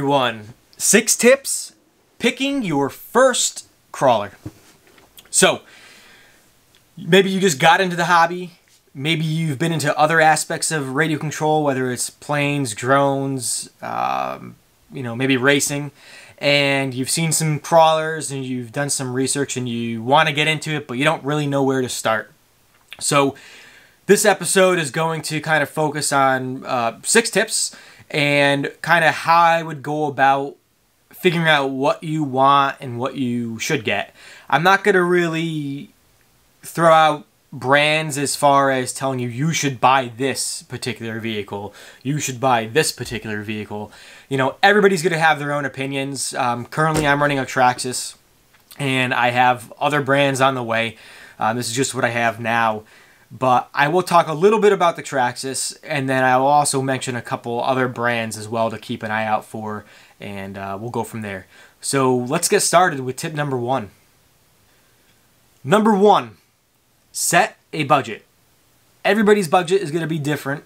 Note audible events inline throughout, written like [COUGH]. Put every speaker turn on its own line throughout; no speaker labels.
Everyone. Six tips picking your first crawler. So, maybe you just got into the hobby. Maybe you've been into other aspects of radio control, whether it's planes, drones, um, you know, maybe racing, and you've seen some crawlers and you've done some research and you want to get into it, but you don't really know where to start. So, this episode is going to kind of focus on uh, six tips and kind of how I would go about figuring out what you want and what you should get. I'm not going to really throw out brands as far as telling you you should buy this particular vehicle, you should buy this particular vehicle. You know, everybody's going to have their own opinions. Um, currently, I'm running a Traxxas, and I have other brands on the way. Um, this is just what I have now. But I will talk a little bit about the Traxxas, and then I will also mention a couple other brands as well to keep an eye out for, and uh, we'll go from there. So let's get started with tip number one. Number one, set a budget. Everybody's budget is going to be different.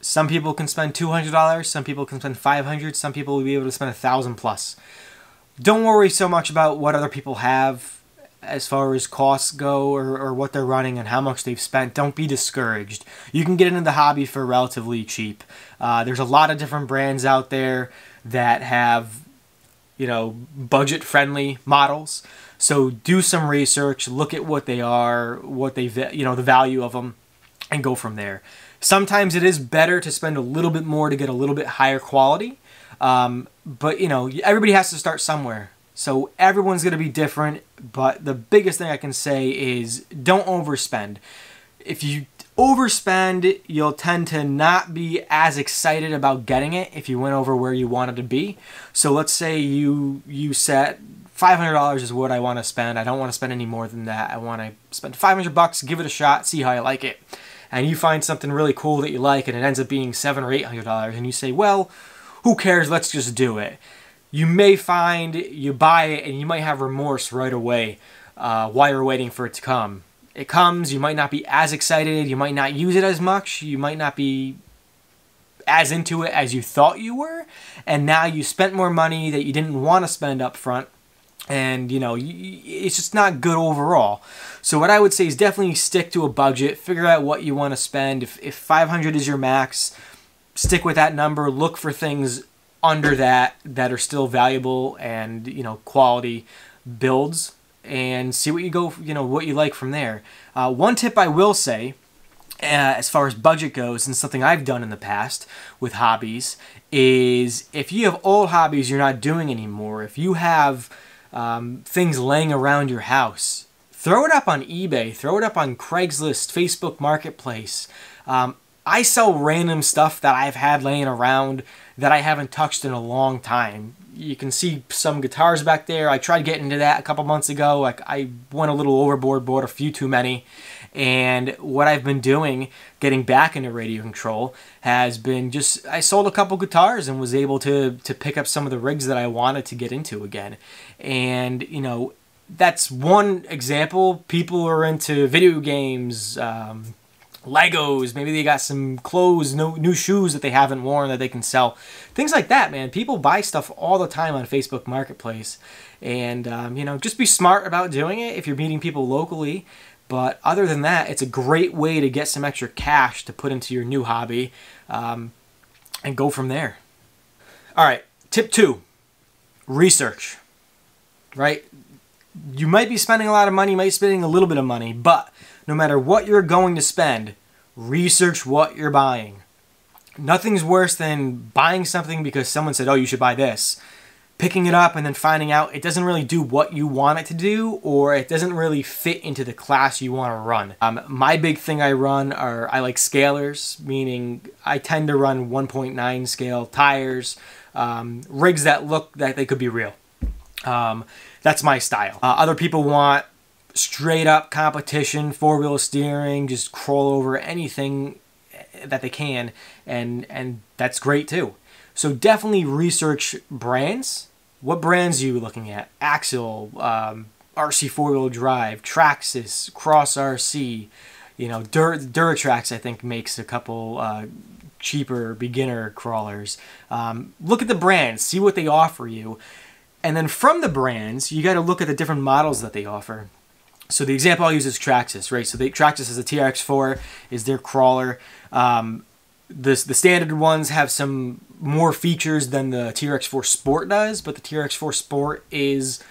Some people can spend $200, some people can spend 500, some people will be able to spend a 1000 plus. Don't worry so much about what other people have as far as costs go or, or what they're running and how much they've spent, don't be discouraged. You can get into the hobby for relatively cheap. Uh, there's a lot of different brands out there that have, you know, budget friendly models. So do some research, look at what they are, what they, you know, the value of them, and go from there. Sometimes it is better to spend a little bit more to get a little bit higher quality. Um, but, you know, everybody has to start somewhere. So everyone's going to be different, but the biggest thing I can say is don't overspend. If you overspend, you'll tend to not be as excited about getting it if you went over where you wanted to be. So let's say you you set $500 is what I want to spend. I don't want to spend any more than that. I want to spend 500 bucks, give it a shot, see how I like it. And you find something really cool that you like and it ends up being 7 or $800 and you say, "Well, who cares? Let's just do it." You may find you buy it and you might have remorse right away uh, while you're waiting for it to come. It comes, you might not be as excited, you might not use it as much, you might not be as into it as you thought you were, and now you spent more money that you didn't want to spend up front, and you know, it's just not good overall. So what I would say is definitely stick to a budget, figure out what you want to spend. If, if 500 is your max, stick with that number, look for things under that that are still valuable and you know quality builds and see what you go you know what you like from there. Uh, one tip i will say uh, as far as budget goes and something i've done in the past with hobbies is if you have old hobbies you're not doing anymore if you have um, things laying around your house throw it up on ebay throw it up on craigslist facebook marketplace um, i sell random stuff that i've had laying around that I haven't touched in a long time. You can see some guitars back there. I tried getting into that a couple months ago. Like I went a little overboard, bought a few too many. And what I've been doing, getting back into radio control, has been just I sold a couple guitars and was able to to pick up some of the rigs that I wanted to get into again. And you know, that's one example. People are into video games. Um, Legos, maybe they got some clothes, no new shoes that they haven't worn that they can sell. Things like that, man. People buy stuff all the time on Facebook Marketplace. And, um, you know, just be smart about doing it if you're meeting people locally. But other than that, it's a great way to get some extra cash to put into your new hobby um, and go from there. All right, tip two research. Right? You might be spending a lot of money, you might be spending a little bit of money, but no matter what you're going to spend, research what you're buying. Nothing's worse than buying something because someone said, oh, you should buy this. Picking it up and then finding out it doesn't really do what you want it to do or it doesn't really fit into the class you want to run. Um, my big thing I run are I like scalers, meaning I tend to run 1.9 scale tires, um, rigs that look that they could be real. Um, that's my style. Uh, other people want straight up competition, four wheel steering, just crawl over anything that they can, and and that's great too. So definitely research brands. What brands are you looking at? Axial, um, RC four wheel drive, Traxxas, Cross RC. You know, Dur- Duratrax I think makes a couple uh, cheaper beginner crawlers. Um, look at the brands, see what they offer you. And then from the brands, you got to look at the different models that they offer. So the example I'll use is Traxxas, right? So the Traxxas is a TRX4, is their crawler. Um, the, the standard ones have some more features than the TRX4 Sport does, but the TRX4 Sport is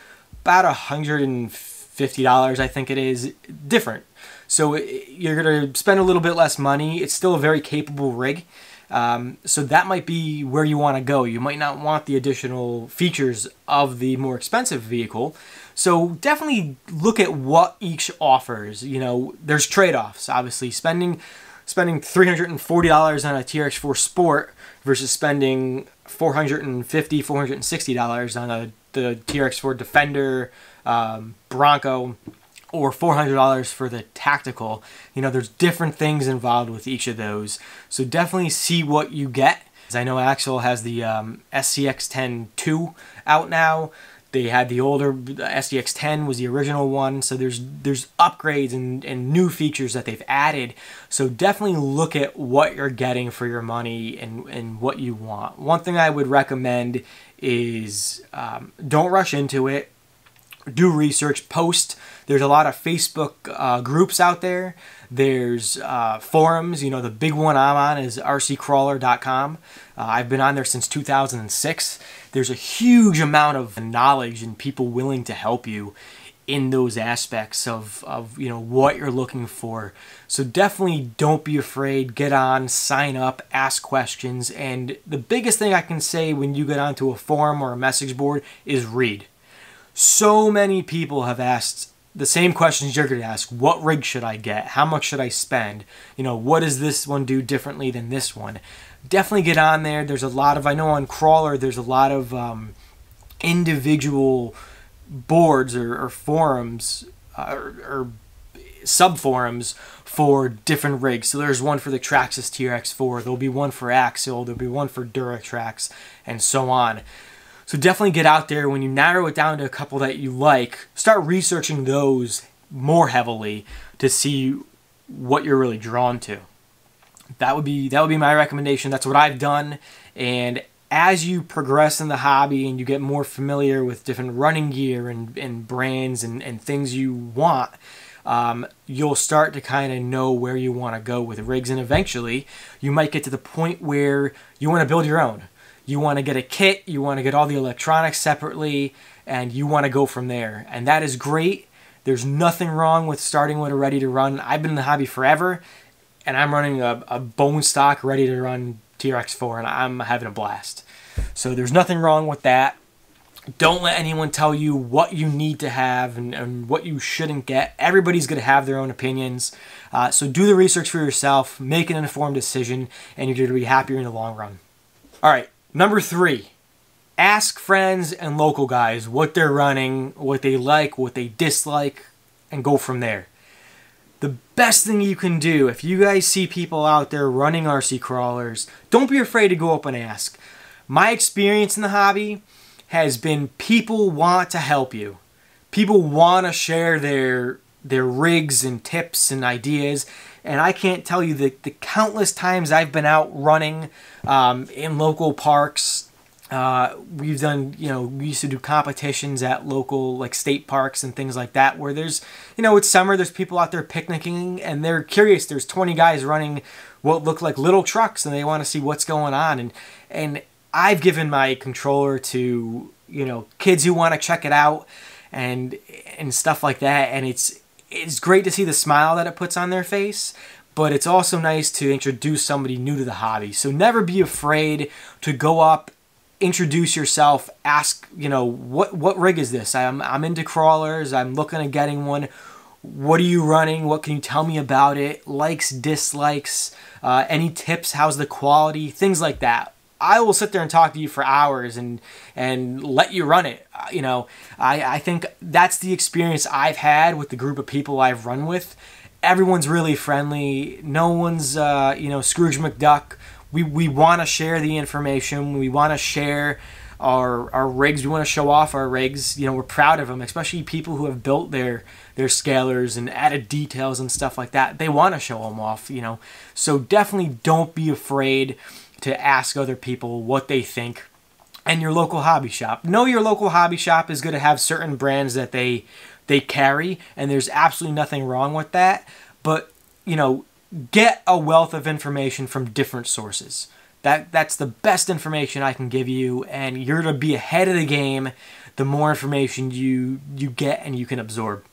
about $150, I think it is, different. So you're going to spend a little bit less money. It's still a very capable rig. Um, so that might be where you want to go. You might not want the additional features of the more expensive vehicle. So definitely look at what each offers. You know, there's trade-offs. Obviously, spending spending $340 on a TRX4 Sport versus spending $450, $460 on a the TRX4 Defender, um, Bronco, or $400 for the tactical. You know, there's different things involved with each of those. So definitely see what you get. I know Axial has the um, SCX10 2 out now. They had the older SCX10 was the original one, so there's there's upgrades and, and new features that they've added. So definitely look at what you're getting for your money and, and what you want. One thing I would recommend is um, don't rush into it. Do research, post. There's a lot of Facebook uh, groups out there. There's uh, forums. You know, the big one I'm on is rccrawler.com. Uh, I've been on there since 2006. There's a huge amount of knowledge and people willing to help you in those aspects of, of you know what you're looking for so definitely don't be afraid get on sign up ask questions and the biggest thing i can say when you get onto a forum or a message board is read so many people have asked the same questions you're going to ask. What rig should i get? How much should i spend? You know what does this one do differently than this one? Definitely get on there. There's a lot of i know on crawler there's a lot of um, individual boards or, or forums uh, or, or sub forums for different rigs. So there's one for the Traxxas TRX4, there'll be one for Axial, there'll be one for Duratrax, and so on. So definitely get out there when you narrow it down to a couple that you like, start researching those more heavily to see what you're really drawn to. That would be that would be my recommendation. That's what I've done and as you progress in the hobby and you get more familiar with different running gear and, and brands and, and things you want, um, you'll start to kind of know where you want to go with rigs. And eventually, you might get to the point where you want to build your own. You want to get a kit, you want to get all the electronics separately, and you want to go from there. And that is great. There's nothing wrong with starting with a ready to run. I've been in the hobby forever, and I'm running a, a bone stock ready to run TRX4, and I'm having a blast. So there's nothing wrong with that. Don't let anyone tell you what you need to have and, and what you shouldn't get. Everybody's going to have their own opinions. Uh, so do the research for yourself, make an informed decision, and you're going to be happier in the long run. All right, number three ask friends and local guys what they're running, what they like, what they dislike, and go from there the best thing you can do if you guys see people out there running RC crawlers, don't be afraid to go up and ask. My experience in the hobby has been people want to help you. People want to share their their rigs and tips and ideas. And I can't tell you the, the countless times I've been out running um, in local parks, uh, we've done, you know, we used to do competitions at local, like state parks and things like that, where there's, you know, it's summer, there's people out there picnicking and they're curious. There's 20 guys running what look like little trucks and they want to see what's going on. And, and I've given my controller to, you know, kids who want to check it out and, and stuff like that. And it's, it's great to see the smile that it puts on their face, but it's also nice to introduce somebody new to the hobby. So never be afraid to go up introduce yourself ask you know what what rig is this? I'm i'm into crawlers. I'm looking at getting one. What are you running? What can you tell me about it? Likes dislikes uh, any tips? How's the quality? Things like that i will sit there and talk to you for hours and and let you run it uh, you know i i think that's the experience i've had with the group of people i've run with everyone's really friendly no one's uh, you know scrooge mcduck we, we want to share the information. We want to share our our rigs. We want to show off our rigs. You know, we're proud of them, especially people who have built their their scalers and added details and stuff like that. They want to show them off. You know, so definitely don't be afraid to ask other people what they think. And your local hobby shop. Know your local hobby shop is going to have certain brands that they they carry, and there's absolutely nothing wrong with that. But you know, get a wealth of information from different sources. That that's the best information I can give you, and you're to be ahead of the game. The more information you you get and you can absorb.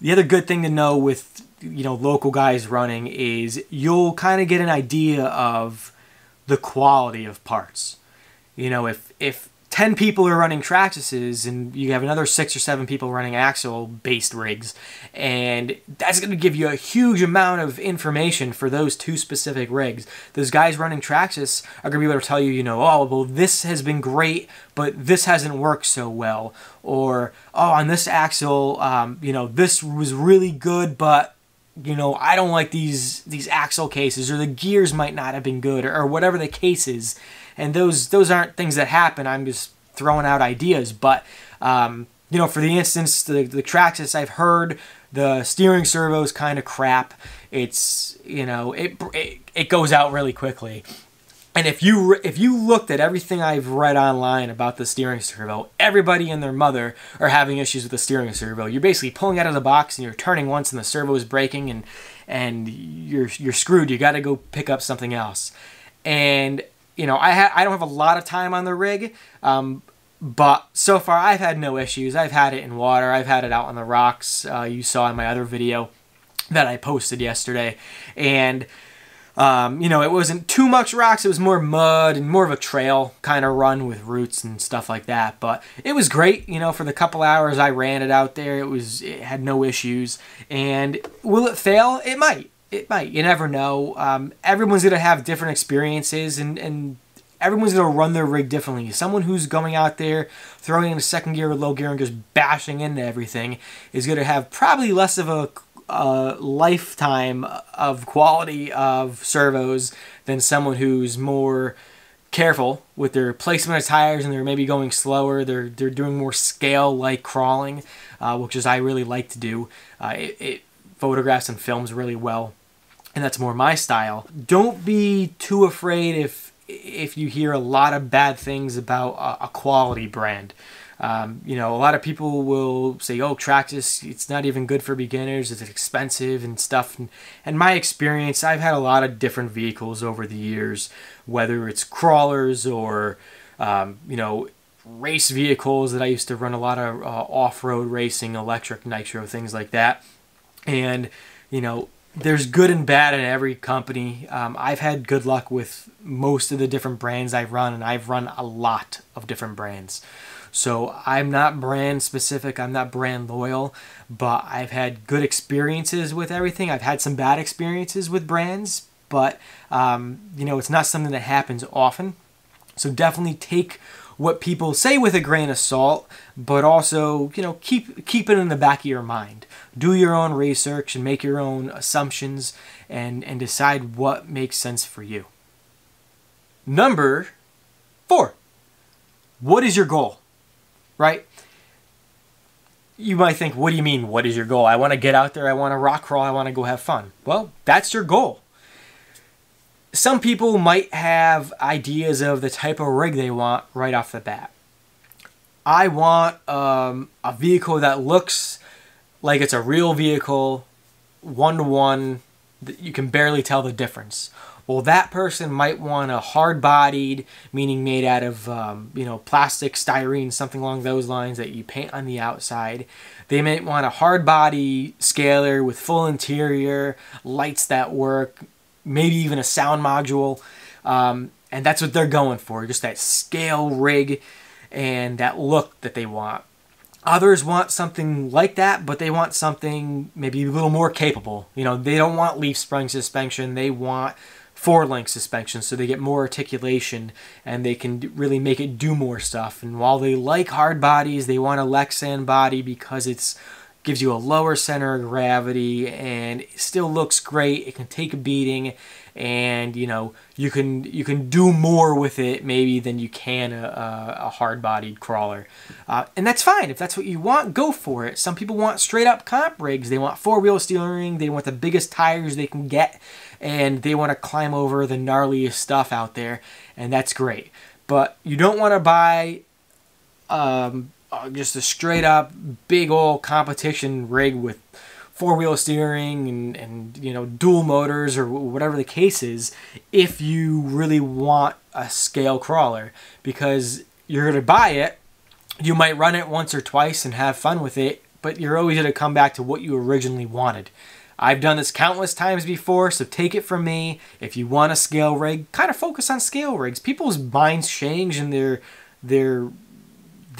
The other good thing to know with you know local guys running is you'll kind of get an idea of the quality of parts. You know, if if 10 people are running Traxxas's and you have another six or seven people running Axial based rigs and that's going to give you a huge amount of information for those two specific rigs those guys running Traxxas are going to be able to tell you you know oh well this has been great but this hasn't worked so well or oh on this axle um, you know this was really good but you know i don't like these these axle cases or the gears might not have been good or, or whatever the case is and those those aren't things that happen. I'm just throwing out ideas, but um, you know, for the instance, the the Traxxas I've heard the steering servo is kind of crap. It's you know it, it it goes out really quickly. And if you if you looked at everything I've read online about the steering servo, everybody and their mother are having issues with the steering servo. You're basically pulling out of the box and you're turning once and the servo is breaking and and you're you're screwed. You got to go pick up something else. And you know, I ha- I don't have a lot of time on the rig, um, but so far I've had no issues. I've had it in water. I've had it out on the rocks. Uh, you saw in my other video that I posted yesterday, and um, you know, it wasn't too much rocks. It was more mud and more of a trail kind of run with roots and stuff like that. But it was great. You know, for the couple hours I ran it out there, it was it had no issues. And will it fail? It might it might. You never know. Um, everyone's going to have different experiences, and, and everyone's going to run their rig differently. Someone who's going out there, throwing in a second gear or low gear and just bashing into everything is going to have probably less of a lifetime of quality of servos than someone who's more careful with their placement of tires and they're maybe going slower. They're they're doing more scale like crawling, uh, which is I really like to do. Uh, it, it photographs and films really well and that's more my style. Don't be too afraid if if you hear a lot of bad things about a, a quality brand. Um, you know, a lot of people will say, "Oh, Traxxas, it's not even good for beginners. It's expensive and stuff." And, and my experience, I've had a lot of different vehicles over the years, whether it's crawlers or um, you know race vehicles that I used to run a lot of uh, off-road racing, electric nitro things like that, and you know there's good and bad in every company. Um, I've had good luck with most of the different brands I've run, and I've run a lot of different brands. So I'm not brand specific, I'm not brand loyal, but I've had good experiences with everything. I've had some bad experiences with brands, but um, you know, it's not something that happens often. So definitely take what people say with a grain of salt, but also, you know, keep keep it in the back of your mind. Do your own research and make your own assumptions and and decide what makes sense for you. Number 4. What is your goal? Right? You might think, what do you mean, what is your goal? I want to get out there, I want to rock crawl, I want to go have fun. Well, that's your goal some people might have ideas of the type of rig they want right off the bat. I want um, a vehicle that looks like it's a real vehicle, one to one, that you can barely tell the difference. Well, that person might want a hard bodied, meaning made out of, um, you know, plastic, styrene, something along those lines that you paint on the outside. They might want a hard body scaler with full interior, lights that work, maybe even a sound module. Um, and that's what they're going for, just that scale rig and that look that they want. Others want something like that, but they want something maybe a little more capable. You know, they don't want leaf spring suspension, they want four link suspension so they get more articulation and they can really make it do more stuff. And while they like hard bodies, they want a Lexan body because it's gives you a lower center of gravity and still looks great. It can take a beating and you know you can you can do more with it maybe than you can a, a hard-bodied crawler. Uh, and that's fine. If that's what you want go for it. Some people want straight up comp rigs. They want four-wheel steering. They want the biggest tires they can get. And they want to climb over the gnarliest stuff out there. And that's great. But you don't want to buy um, uh, just a straight up big old competition rig with four wheel steering and, and you know dual motors or whatever the case is if you really want a scale crawler because you're going to buy it you might run it once or twice and have fun with it but you're always going to come back to what you originally wanted I've done this countless times before, so take it from me. If you want a scale rig, kind of focus on scale rigs. People's minds change and their their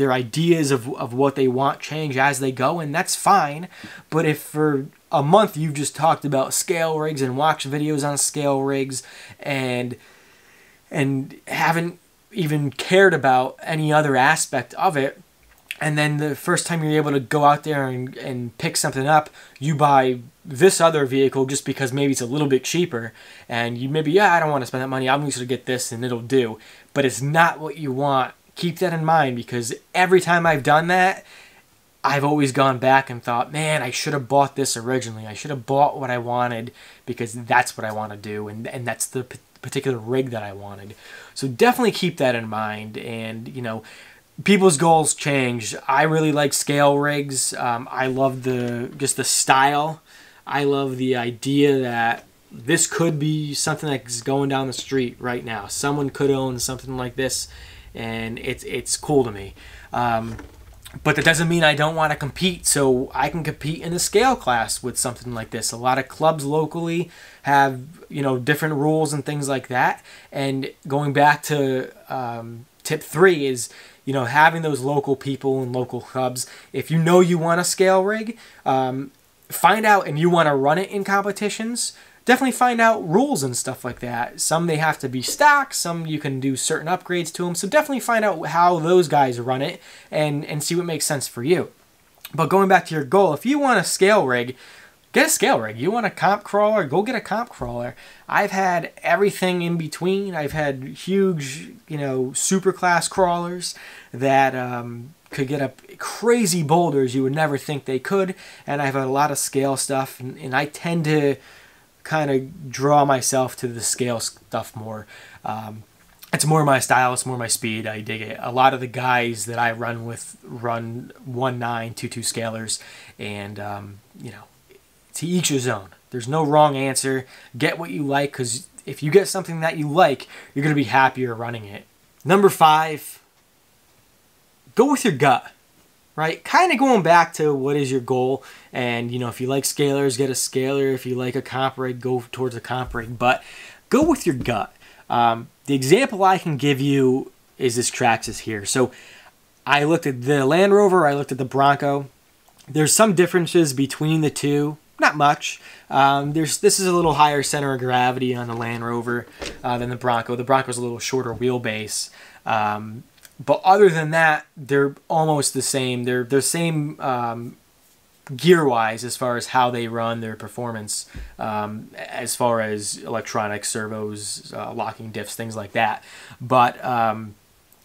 their ideas of, of what they want change as they go, and that's fine. But if for a month you've just talked about scale rigs and watched videos on scale rigs and and haven't even cared about any other aspect of it, and then the first time you're able to go out there and, and pick something up, you buy this other vehicle just because maybe it's a little bit cheaper, and you maybe, yeah, I don't want to spend that money, I'm just going to get this and it'll do. But it's not what you want keep that in mind because every time I've done that, I've always gone back and thought, man, I should have bought this originally. I should have bought what I wanted because that's what I want to do, and and that's the particular rig that I wanted. So definitely keep that in mind. And you know, people's goals change. I really like scale rigs. Um, I love the just the style. I love the idea that this could be something that's going down the street right now. Someone could own something like this and it's it's cool to me. Um, but that doesn't mean I don't want to compete. So I can compete in the scale class with something like this. A lot of clubs locally have you know different rules and things like that. And going back to um, tip three is you know having those local people and local clubs. If you know you want a scale rig, um, find out and you want to run it in competitions definitely find out rules and stuff like that. Some they have to be stacked, some you can do certain upgrades to them. So definitely find out how those guys run it and and see what makes sense for you. But going back to your goal, if you want a scale rig, get a scale rig. You want a comp crawler, go get a comp crawler. I've had everything in between. I've had huge, you know, super class crawlers that um, could get up crazy boulders you would never think they could. And I've had a lot of scale stuff, and, and I tend to kind of draw myself to the scale stuff more. Um, it's more my style, it's more my speed. I dig it. A lot of the guys that I run with run 1 9, 2 2 scalers, and, um, you know, to each his own. There's no wrong answer. Get what you like because if you get something that you like, you're to be happier running it. Number five, go with your gut right? Kind of going back to what is your goal. And, you know, if you like scalers, get a scaler. If you like a comp rig, go towards a comp rig. But go with your gut. Um, the example I can give you is this Traxxas here. So I looked at the Land Rover, I looked at the Bronco. There's some differences between the two. Not much. Um, there's this is a little higher center of gravity on the Land Rover uh, than the Bronco. The Bronco's a little shorter wheelbase. Um, but other than that, they're almost the same. They're the same um, gear wise as far as how they run their performance, um, as far as electronic servos, uh, locking diffs, things like that. But um,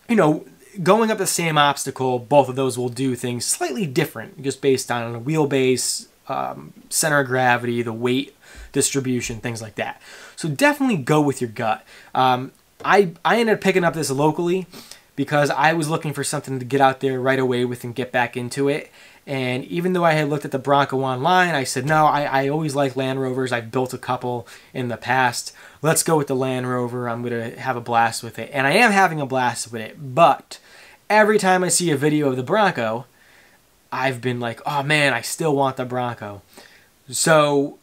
you know, going up the same obstacle, both of those will do things slightly different, just based on a wheelbase, um, center of gravity, the weight distribution, things like that. So definitely go with your gut. Um, I I ended up picking up this locally because I was looking for something to get out there right away with and get back into it. And even though I had looked at the Bronco online, I said, no, I, I always like Land Rovers. I've built a couple in the past. Let's go with the Land Rover. I'm going to have a blast with it. And I am having a blast with it. But every time I see a video of the Bronco, I've been like, oh man, I still want the Bronco. So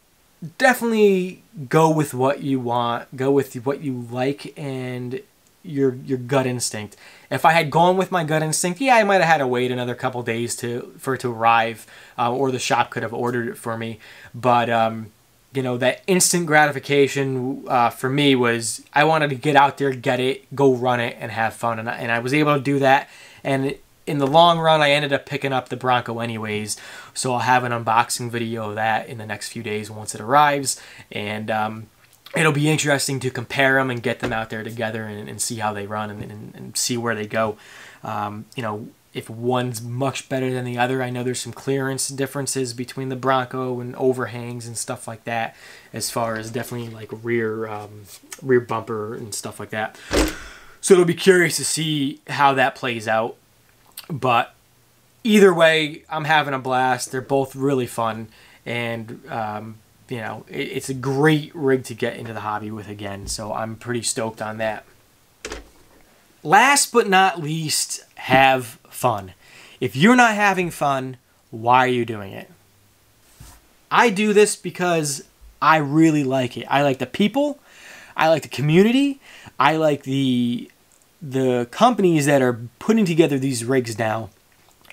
definitely go with what you want, go with what you like, and your your gut instinct. If I had gone with my gut instinct, yeah, I might have had to wait another couple days to for it to arrive, uh, or the shop could have ordered it for me. But um, you know that instant gratification uh, for me was I wanted to get out there, get it, go run it, and have fun, and I, and I was able to do that. And in the long run, I ended up picking up the Bronco anyways. So I'll have an unboxing video of that in the next few days once it arrives. And um, it'll be interesting to compare them and get them out there together and, and see how they run and, and, and see where they go. Um, you know, if one's much better than the other. I know there's some clearance differences between the Bronco and overhangs and stuff like that, as far as definitely like rear um, rear bumper and stuff like that. So it'll be curious to see how that plays out. But either way, I'm having a blast. They're both really fun, and um, you know it, it's a great rig to get into the hobby with again. So I'm pretty stoked on that. Last but not least, have fun. If you're not having fun, why are you doing it? I do this because I really like it. I like the people, I like the community, I like the the companies that are putting together these rigs now.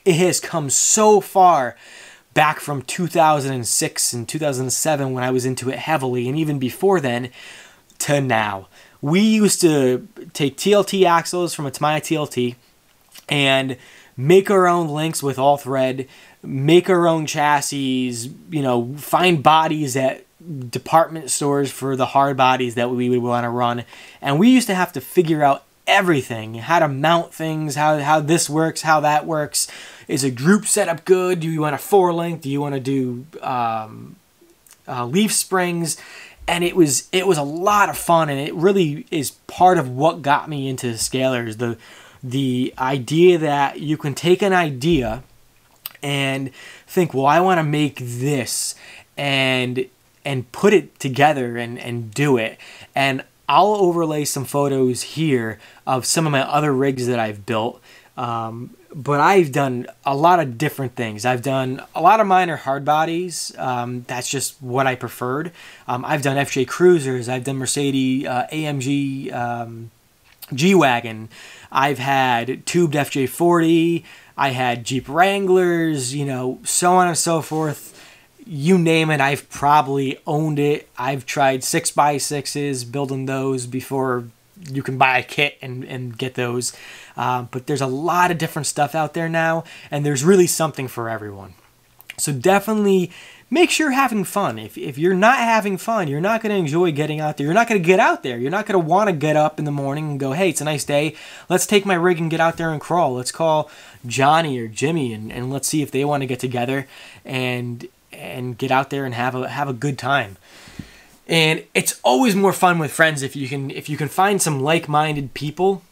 It has come so far back from 2006 and 2007 when I was into it heavily and even before then to now. We used to take TLT axles from a Tamiya TLT and make our own links with all thread, make our own chassis, you know, find bodies at department stores for the hard bodies that we would want to run. And we used to have to figure out everything how to mount things, how, how this works, how that works. Is a group setup good? Do you want a four link? Do you want to do um, uh, leaf springs? And it was it was a lot of fun, and it really is part of what got me into scalers. The the idea that you can take an idea and think, well, I want to make this and and put it together and, and do it. And I'll overlay some photos here of some of my other rigs that I've built. Um, but I've done a lot of different things. I've done a lot of minor hard bodies. Um, that's just what I preferred. Um, I've done FJ Cruisers. I've done Mercedes uh, AMG um, G Wagon. I've had tubed FJ40, I had Jeep Wranglers, you know, so on and so forth. You name it, I've probably owned it. I've tried six by sixes, building those before you can buy a kit and, and get those. Uh, but there's a lot of different stuff out there now, and there's really something for everyone. So definitely make sure you're having fun. If, if you're not having fun, you're not going to enjoy getting out there. You're not going to get out there. You're not going to want to get up in the morning and go, hey, it's a nice day. Let's take my rig and get out there and crawl. Let's call Johnny or Jimmy and, and let's see if they want to get together and and get out there and have a have a good time. And it's always more fun with friends if you can if you can find some like-minded people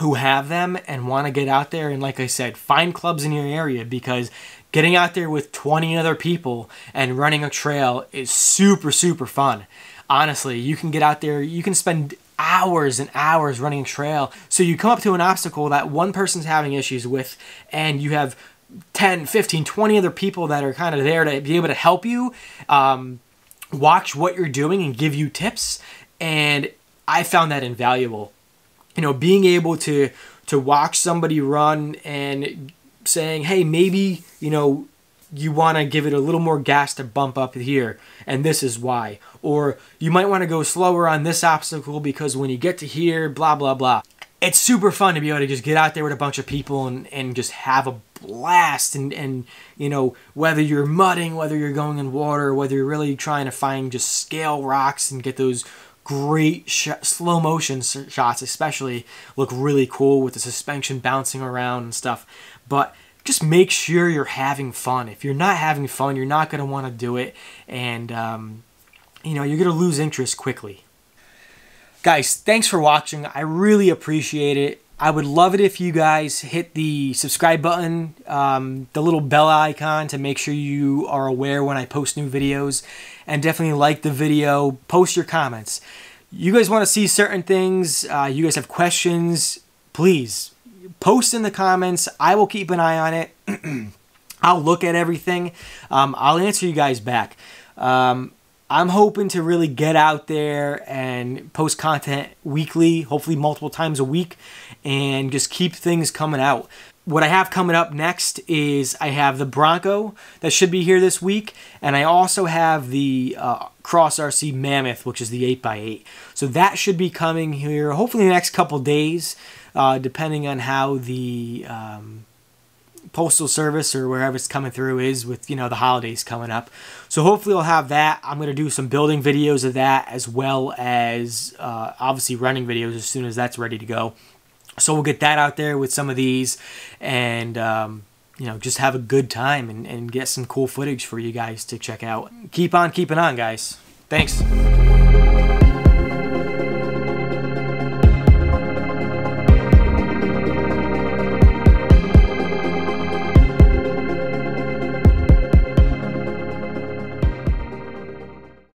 who have them and want to get out there and like I said, find clubs in your area because getting out there with 20 other people and running a trail is super, super fun. Honestly, you can get out there, you can spend hours and hours running a trail. So you come up to an obstacle that one person's having issues with, and you have 10, 15, 20 other people that are kind of there to be able to help you, um, watch what you're doing, and give you tips. And I found that invaluable. You know, being able to to watch somebody run and saying, hey, maybe, you know, you want to give it a little more gas to bump up here, and this is why. Or you might want to go slower on this obstacle because when you get to here, blah, blah, blah. It's super fun to be able to just get out there with a bunch of people and, and just have a blast. And, and, you know, whether you're mudding, whether you're going in water, whether you're really trying to find just scale rocks and get those great sh- slow motion shots, especially, look really cool with the suspension bouncing around and stuff but just make sure you're having fun. If you're not having fun, you're not going to want to do it, and um, you know you're going to lose interest quickly. Guys, thanks for watching. I really appreciate it. I would love it if you guys hit the subscribe button, um, the little bell icon to make sure you are aware when I post new videos, and definitely like the video. Post your comments. You guys want to see certain things, uh, you guys have questions, please post in the comments. I will keep an eye on it. [CLEARS THROAT] I'll look at everything. Um, I'll answer you guys back. Um, I'm hoping to really get out there and post content weekly, hopefully multiple times a week, and just keep things coming out. What I have coming up next is I have the Bronco that should be here this week, and I also have the uh, Cross RC Mammoth, which is the 8x8. So that should be coming here hopefully the next couple days uh, depending on how the um, postal service or wherever it's coming through is with you know the holidays coming up. So hopefully i'll have that. I'm going to do some building videos of that as well as uh, obviously running videos as soon as that's ready to go. So we'll get that out there with some of these and um, you know just have a good time and, and get some cool footage for you guys to check out. Keep on keeping on guys. Thanks